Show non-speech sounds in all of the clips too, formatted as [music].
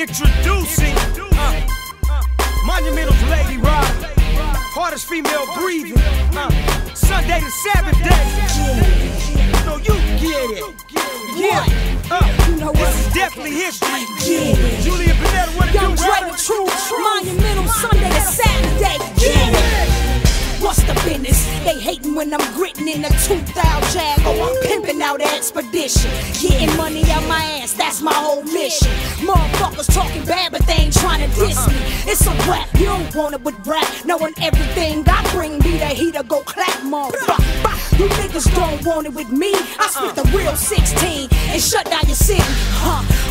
Introducing uh, Monumental Lady Rider, hardest female breathing. Uh, Sunday to Sabbath day. So you get it. Yeah. Uh, You know this what? is definitely history. Yeah. Julia Bonetta, what Young do, Dre the truth, monumental Sunday to Saturday. Get it. What's the business? They hating when I'm gritting in a 2000 Jag. Oh, I'm out expedition. Getting money out my ass, that's my whole mission. Motherfuckers talking bad, but they ain't trying to diss me. It's a rap, you don't want it with rap. Knowing everything I bring me the heater go clap, motherfucker. You niggas don't want it with me. I spit the real 16 and shut down your city.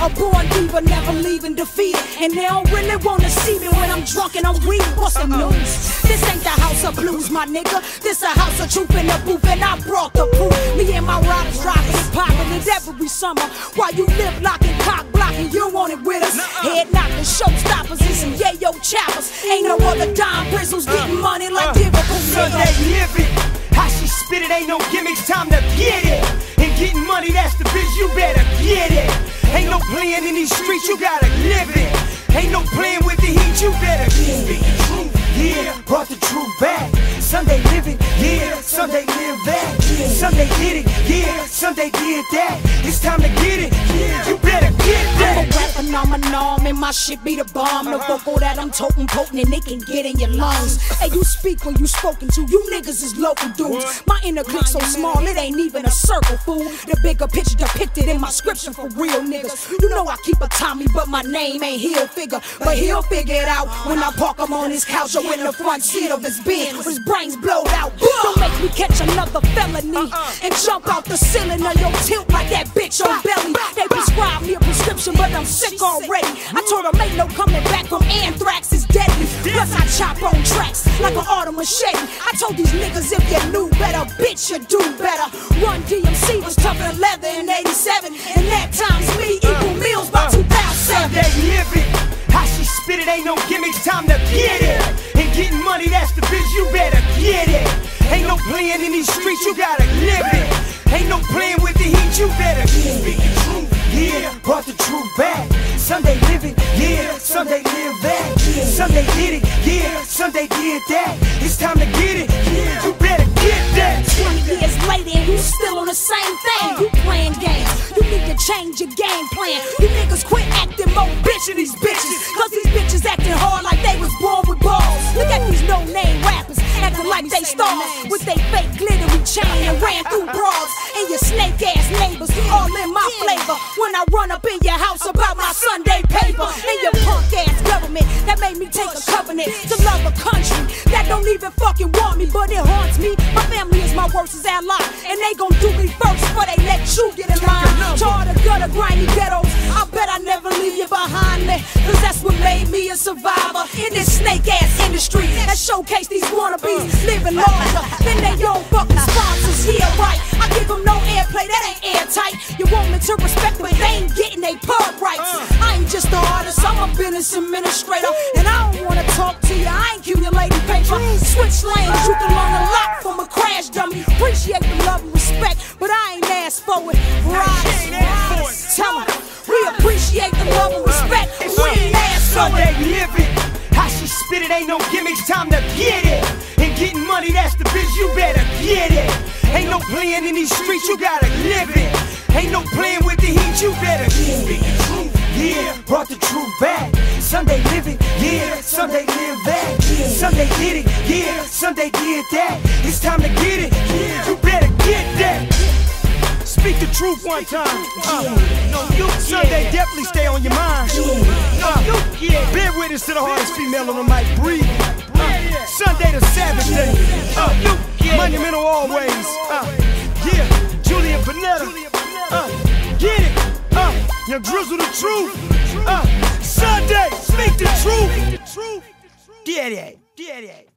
A born diva never leaving defeated. And they don't really wanna see me when I'm drunk and I'm weak. What's the uh-huh. news? This ain't the house of blues, my nigga. This a house of truth in the booth, and I brought the proof. Me and my riders rockin' and poppin' it every summer. While you lip locking, cock blocking, you want it with us. Head knocking, showstoppers, and some yayo choppers. Ain't no other dime bristles uh. getting money like uh. Liverpool Sunday nigga. living. She spit it, ain't no gimmicks, time to get it. And getting money, that's the bitch, you better get it. Ain't no playing in these streets, you gotta live it. Ain't no playing with the heat, you better the truth. Yeah, brought the truth back. Sundae living, yeah, Sundae live that. Sundae did it, yeah, Sundae did that. It's time to get it, phenomenon, and my shit be the bomb. The vocal that I'm toting, potent, and it can get in your lungs. [laughs] Hey, you speak when you spoken to. You niggas is local dudes. My inner clique so small, it ain't even a circle, fool. The bigger picture depicted in my scripture for real niggas. You know I keep a Tommy, but my name ain't Hilfiger. But he'll figure it out when I park him on his couch or in the front seat of his Benz. His brains blowed out. Don't make me catch another felony and jump out the ceiling of your tilt like that bitch on belly. They prescribed I'm sick already. I told them ain't no coming back from anthrax, it's deadly. Plus I chop on tracks like an auto machete. I told these niggas if you knew better, bitch, you do better. Run DMC was tougher than leather in 87, and that times me equal meals by 2007. Sundae living. How she spit it, ain't no gimmicks, time to get it. And getting money, that's the bitch, you better get it. Ain't no playing in these streets, you gotta live it. Ain't no playing with the heat, you better the truth. Yeah, brought the truth back. Sundae living, yeah, Sundae live that. Sundae did it, yeah, Sundae did that. It's time to get it, yeah, you better get that. 20 years later and you still on the same thing. You playing games. You need to change your game plan. You niggas quit acting more bitch these bitches. Cause these bitches acting hard like they was born with balls. Look at these no name rappers acting like they stars. With they fake glittery chain and ran through broads. And your snake ass neighbors all in my flavor. When I run up in your house about my Sunday paper. And your punk ass government that made me take a covenant to love a country that don't even fucking want me, but it haunts me. My family is my worst ally, and they gon' do me first before they let you get in line. The gutter, grimy ghettos, I bet I never leave you behind me, cause that's what made me a survivor in this snake ass industry that showcase these wannabes living larger than they own fucking sponsors. Yeah, right. Give them no airplay, that ain't airtight. You want me to respect, but they ain't getting they pub rights. Uh. I ain't just an artist, I'm a business administrator, and I don't wanna talk to you. I ain't accumulating paper. Switch lanes, you can learn a lot from a crash dummy. Appreciate the love and respect, but I ain't asked for it. Rise, ain't asked for rise. Tell 'em we appreciate the love and respect, but we ain't uh. asked for Sunday it. How she spit it, ain't no gimmicks, time to get it. And getting money, that's the biz, you better get it. Ain't no playing in these streets, you gotta live it. Ain't no playing with the heat, you better the truth. Yeah, brought the truth back. Sundae it, yeah, Some Sundae live that. Sundae did it, yeah, Some Sundae did that. It's time to get it, yeah, you better get that. Speak the truth one time. Uh, no, you Sundae definitely stay on your mind. Uh, bear witness to the hardest female on the mic. Breathe. Sunday to Sabbath day. Uh, monumental always. Uh, yeah, Julia Bonetta. Uh, get it. Uh, you grizzle the truth. Uh, Sundae, speak the truth. Get it. Get it.